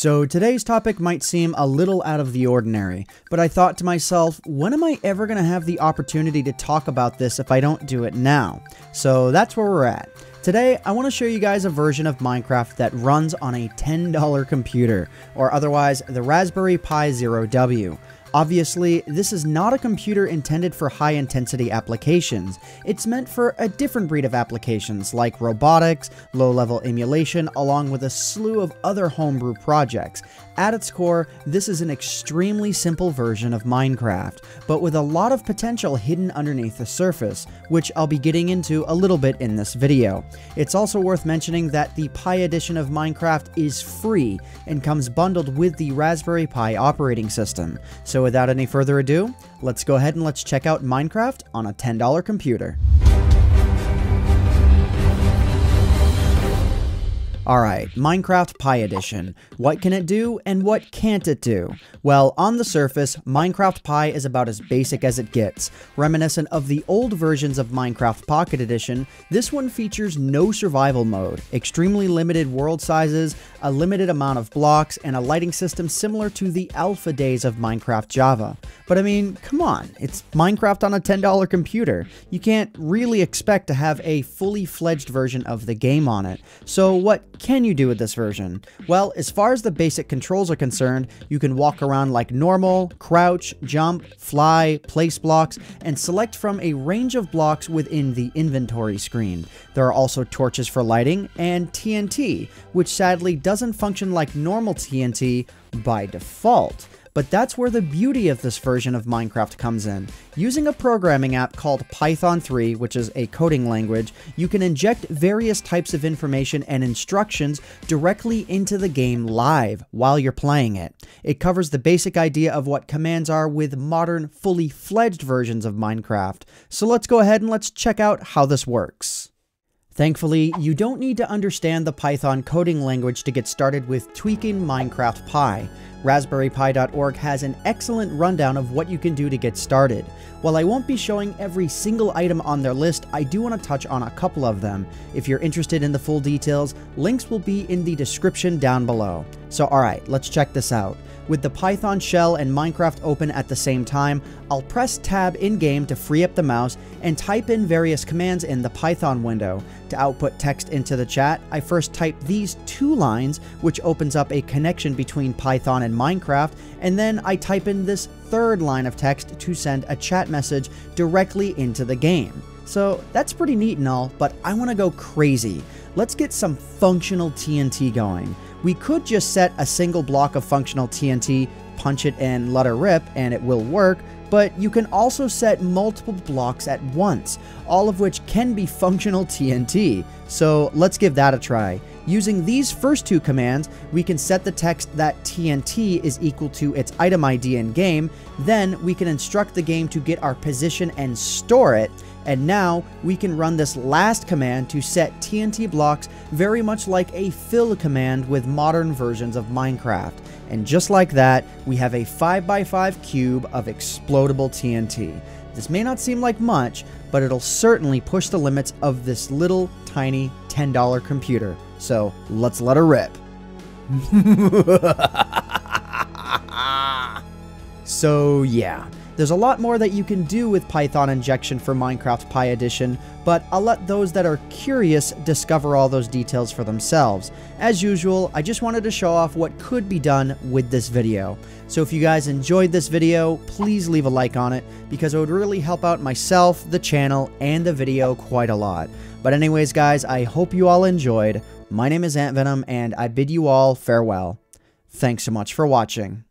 So today's topic might seem a little out of the ordinary, but I thought to myself, when am I ever going to have the opportunity to talk about this if I don't do it now? So that's where we're at. Today, I want to show you guys a version of Minecraft that runs on a $10 computer, or otherwise the Raspberry Pi Zero W. Obviously, this is not a computer intended for high intensity applications. It's meant for a different breed of applications like robotics, low level emulation, along with a slew of other homebrew projects. At its core, this is an extremely simple version of Minecraft, but with a lot of potential hidden underneath the surface, which I'll be getting into a little bit in this video. It's also worth mentioning that the Pi edition of Minecraft is free and comes bundled with the Raspberry Pi operating system, so so without any further ado, let's go ahead and let's check out Minecraft on a $10 computer. Alright, Minecraft Pi Edition. What can it do and what can't it do? Well, on the surface, Minecraft Pi is about as basic as it gets. Reminiscent of the old versions of Minecraft Pocket Edition, this one features no survival mode, extremely limited world sizes, a limited amount of blocks, and a lighting system similar to the alpha days of Minecraft Java. But I mean, come on, it's Minecraft on a $10 computer. You can't really expect to have a fully fledged version of the game on it. So what can you do with this version? Well, as far as the basic controls are concerned, you can walk around like normal, crouch, jump, fly, place blocks, and select from a range of blocks within the inventory screen. There are also torches for lighting and TNT, which sadly doesn't function like normal TNT by default. But that's where the beauty of this version of Minecraft comes in. Using a programming app called Python 3, which is a coding language, you can inject various types of information and instructions directly into the game live while you're playing it. It covers the basic idea of what commands are with modern, fully fledged versions of Minecraft. So let's go ahead and let's check out how this works. Thankfully, you don't need to understand the Python coding language to get started with tweaking Minecraft Pi. RaspberryPi.org has an excellent rundown of what you can do to get started. While I won't be showing every single item on their list, I do want to touch on a couple of them. If you're interested in the full details, links will be in the description down below. So alright, let's check this out. With the Python shell and Minecraft open at the same time, I'll press tab in-game to free up the mouse and type in various commands in the Python window. To output text into the chat, I first type these two lines, which opens up a connection between Python and Minecraft, and then I type in this third line of text to send a chat message directly into the game. So that's pretty neat and all, but I want to go crazy. Let's get some functional TNT going. We could just set a single block of functional TNT, punch it and let her rip, and it will work, but you can also set multiple blocks at once, all of which can be functional TNT. So let's give that a try. Using these first two commands, we can set the text that TNT is equal to its item ID in game, then we can instruct the game to get our position and store it, and now we can run this last command to set TNT blocks very much like a fill command with modern versions of Minecraft. And just like that, we have a 5x5 cube of explodable TNT. This may not seem like much, but it'll certainly push the limits of this little tiny $10 computer. So let's let her rip. so yeah, there's a lot more that you can do with Python injection for Minecraft Pi Edition, but I'll let those that are curious discover all those details for themselves. As usual, I just wanted to show off what could be done with this video. So if you guys enjoyed this video, please leave a like on it, because it would really help out myself, the channel, and the video quite a lot. But anyways guys, I hope you all enjoyed. My name is Ant Venom, and I bid you all farewell. Thanks so much for watching.